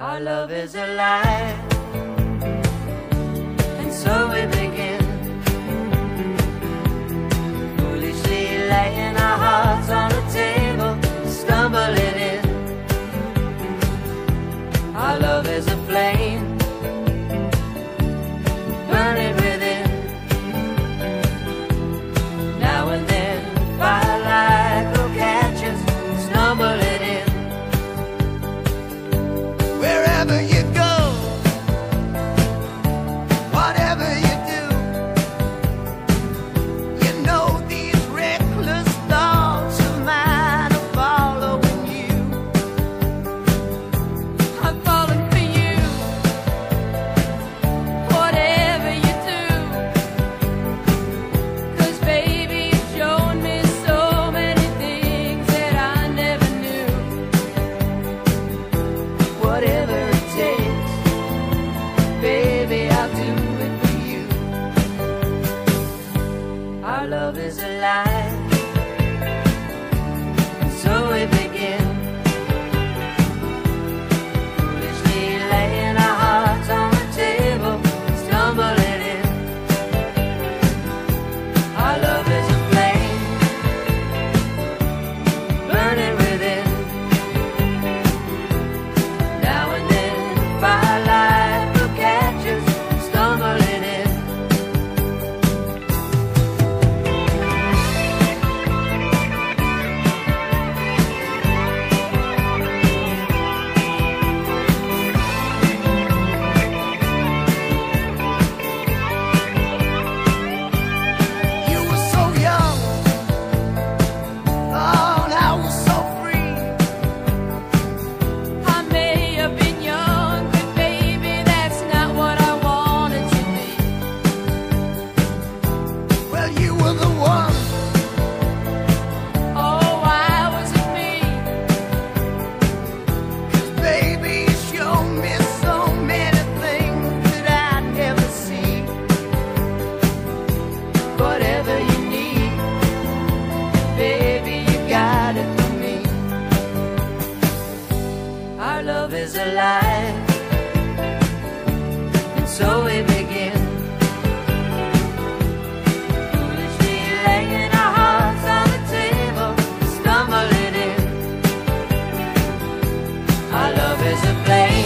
Our love is a lie, and so we begin. Foolishly laying our hearts on the table, stumbling in. Our love is a flame. together. Yeah. our love is alive. love is alive. And so we begin. Foolishly laying our hearts on the table, stumbling in. Our love is a place.